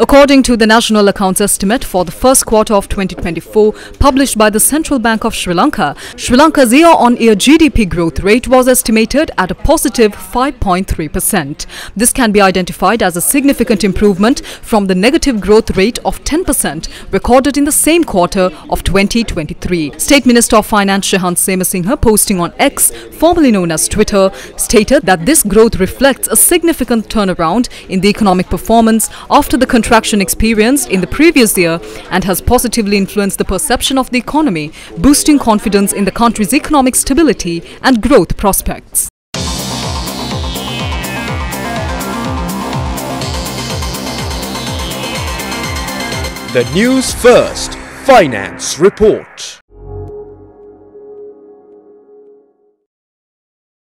According to the National Accounts Estimate for the first quarter of 2024 published by the Central Bank of Sri Lanka, Sri Lanka's year-on-year GDP growth rate was estimated at a positive 5.3%. This can be identified as a significant improvement from the negative growth rate of 10% recorded in the same quarter of 2023. State Minister of Finance Shehan Semasinghe posting on X, formerly known as Twitter, stated that this growth reflects a significant turnaround in the economic performance after the contraction experienced in the previous year and has positively influenced the perception of the economy, boosting confidence in the country's economic stability and growth prospects. The News First Finance Report.